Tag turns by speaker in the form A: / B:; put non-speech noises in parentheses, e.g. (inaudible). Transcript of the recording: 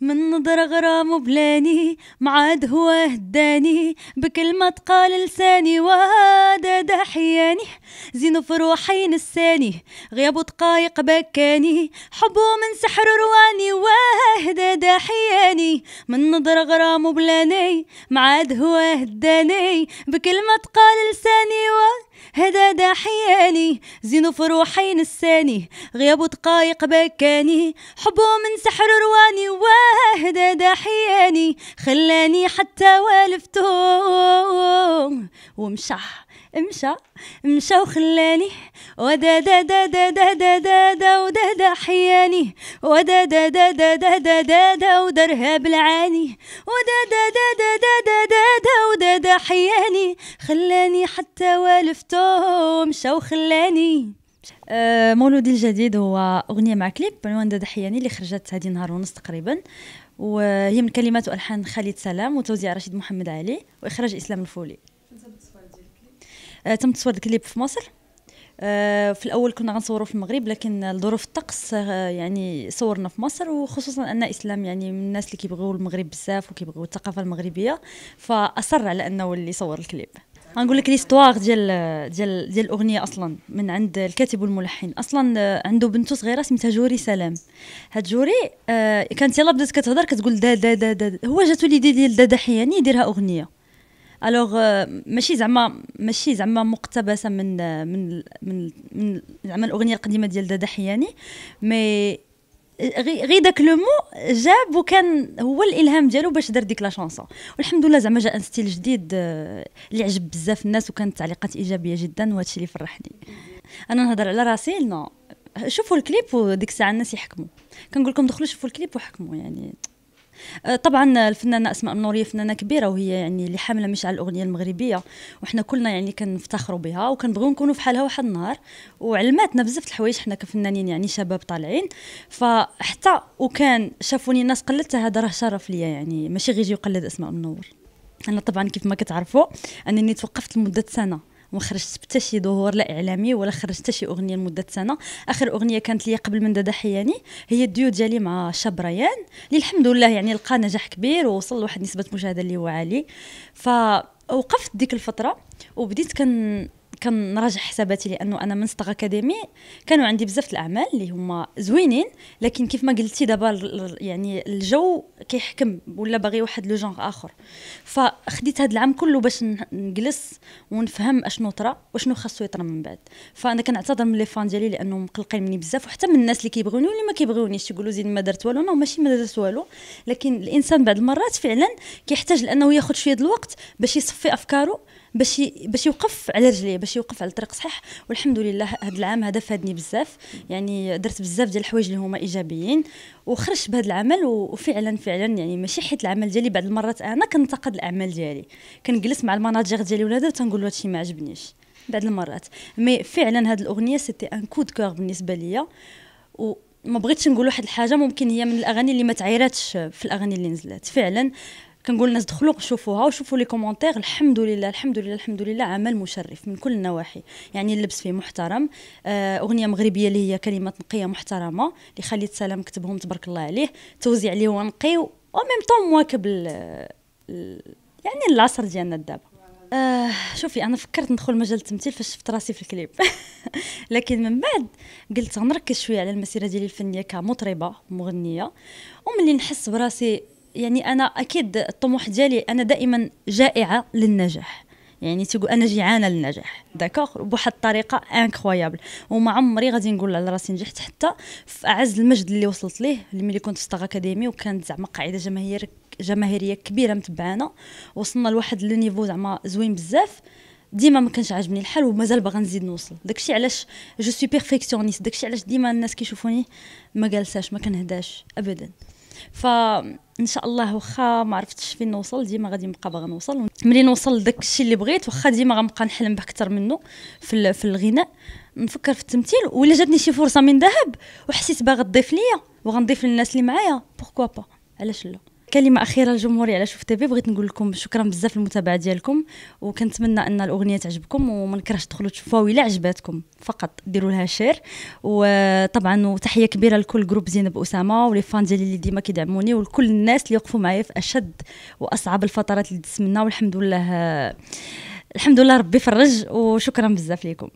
A: من نظر غرام بلاني معاد هو هداني. بكلمة قال لساني وهذا دحياني زينو في روحي نساني غياب دقايق بكاني. حبه من سحر رواني وهذا دحياني من نظر غرام بلاني معاد هو هداني. بكلمة قال لساني وهذا هذا داحياني زينو في روحي نساني غيابو دقايق بكاني. حبو من سحر رواني وهذا داحياني خلاني حتى والفتو. ومشى مشى مشى وخلاني. ودا دا دا دا دا دا دا دا ودا دا حياني ودا دا دا دا دا دا دا دا ودرها بالعاني ودا دا دا دا دا دا دا دا ودا دا حياني خلاني حتى والفتو مشى وخلاني مولودي الجديد هو أغنية مع كليب بعنوان دادا حياني اللي خرجت هذه نهار ونص تقريبا وهي من كلمات والحان خالد سلام وتوزيع رشيد محمد علي واخراج اسلام الفولي تم تصوير الكليب في مصر. آه في الأول كنا غنصوروا في المغرب لكن لظروف الطقس آه يعني صورنا في مصر وخصوصا أن إسلام يعني من الناس اللي كيبغيو المغرب بزاف وكيبغيو الثقافة المغربية فأصر على أنه اللي يصور الكليب غنقول لك l'histoire ديال ديال ديال الأغنية أصلا من عند الكاتب والملحن. أصلا آه، عنده بنته صغيرة سميتها جوري سلام. هاد جوري آه كانت يلا بدات كتهضر كتقول دا دا دا, دا, دا. هو جاتو l'idée ديال دادا حياني يديرها أغنية. alors euh, ماشي زعما ماشي زعما مقتبسة من من من من زعما الأغنية القديمة ديال دادا حياني mais غير داك le mot جاب وكان هو الإلهام ديالو باش دار ديك la chanson والحمد لله زعما جاء style جديد آه، اللي عجب بزاف الناس وكانت تعليقات إيجابية جدا وهادشي اللي فرحني. أنا نهضر على راسي non شوفوا الكليب وديك الساعة الناس يحكموا. كنقول لكم دخلوا شوفوا الكليب وحكموا يعني طبعا الفنانة أسماء لمنور فنانة كبيرة وهي يعني اللي حاملة مشعل الأغنية المغربية وحنا كلنا يعني كنفتخروا بها وكنبغيو نكونوا بحالها واحد النهار. وعلماتنا بزاف الحوايج حنا كفنانين يعني شباب طالعين. فحتى وكان شافوني الناس قلدتها هذا راه شرف ليا يعني. ماشي غير يجي يقلد أسماء لمنور. أنا طبعا كيف ما كتعرفوا أنني توقفت لمدة سنة. وما خرجت حتى شي ظهور لا إعلامي ولا خرجت حتى شي أغنية لمدة سنة. آخر أغنية كانت لي قبل من دادا حياني هي الديو ديالي مع شاب ريان. اللي الحمد لله يعني لقى نجاح كبير ووصل لواحد نسبة مشاهدة اللي هو عالي. فوقفت ديك الفترة وبديت كن كنراجع حساباتي لأنه أنا من ستاغ أكاديمي. كانوا عندي بزاف الأعمال اللي هما زوينين لكن كيف ما قلتي دابا يعني الجو كيحكم ولا باغي واحد le genre آخر. فخديت هذا العام كله باش نجلس ونفهم أشنو طرا وشنو خاصو يطرا من بعد. فأنا كنعتذر من les fans ديالي لانهم مقلقين مني بزاف وحتى من الناس اللي كيبغوني واللي ما كيبغيونيش. يقولوا زين ما درت والو؟ ماشي ما درت والو. لكن الإنسان بعض المرات فعلا كيحتاج لأنه ياخذ شوية الوقت باش يصفي أفكاره باش باش يوقف على رجليه باش يوقف على الطريق صحيح. والحمد لله هذا العام هذا فادني بزاف. يعني درت بزاف ديال الحوايج اللي هما إيجابيين. وخرجت بهذا العمل وفعلا فعلا يعني ماشي حيت العمل ديالي بعض المرات أنا كنتقد الأعمال ديالي. كنجلس مع ال manager ديالي ولا تنقول له هادشي ما عجبنيش. بعض المرات. mais فعلا هذه الأغنية c'était un coup de cœur بالنسبة ليا. وما بغيتش نقول واحد الحاجة ممكن هي من الأغاني اللي ما تعيراتش في الأغاني اللي نزلت. فعلا كنقول الناس دخلوا شوفوها وشوفوا les commentaires الحمد لله الحمد لله الحمد لله عمل مشرف من كل النواحي. يعني اللبس فيه محترم آه، أغنية مغربية اللي هي كلمات نقية محترمة اللي خالد سلام كتبهم تبارك الله عليه توزيع اللي هو نقي و ميم طون مواكب يعني العصر ديالنا دابا. آه شوفي أنا فكرت ندخل مجال التمثيل فاش شفت راسي في الكليب. (laughs) لكن من بعد قلت غنركز شوية على المسيرة ديالي الفنية كمطربة مغنية. وملي نحس براسي يعني أنا أكيد الطموح ديالي أنا دائما جائعة للنجاح. يعني تقول أنا جيعانة للنجاح. d'accord بواحد الطريقة incroyable وما عمري غادي نقول على راسي نجحت حتى في أعز المجد اللي وصلت ليه ملي كنت في ستار اكاديمي وكانت زعما قاعدة جماهير جماهيرية كبيرة متبعانا. وصلنا لواحد le niveau زعما زوين بزاف. ديما ما كانش عاجبني الحال ومازال باغا نزيد نوصل. داكشي علاش je suis perfectionniste داكشي علاش ديما الناس كيشوفوني ما جالساش ما كنهداش. ابدا. فان شاء الله واخا ما عرفتش فين نوصل ديما غادي نبقى باغا نوصل. ملي نوصل لداك الشيء اللي بغيت واخا ديما غنبقى نحلم باكثر منه في في الغناء. نفكر في التمثيل. ولا جاتني شي فرصة من ذهب وحسيت باغا تضيف ليا وغنضيف للناس اللي معايا pourquoi pas علاش لا؟ كلمة أخيرة للجمهوري على شوف تيفي. بغيت نقول لكم شكرا بزاف للمتابعة ديالكم وكنتمنى أن الأغنية تعجبكم وما نكرهش تدخلوا تشوفوها الا عجباتكم. فقط ديروا لها share وطبعا وتحية كبيرة لكل groupe زينب أسامة و les fans ديالي اللي ديما كيدعموني ولكل الناس اللي وقفوا معايا في أشد وأصعب الفترات اللي دزت منا والحمد لله الحمد لله ربي فرج وشكرا بزاف لكم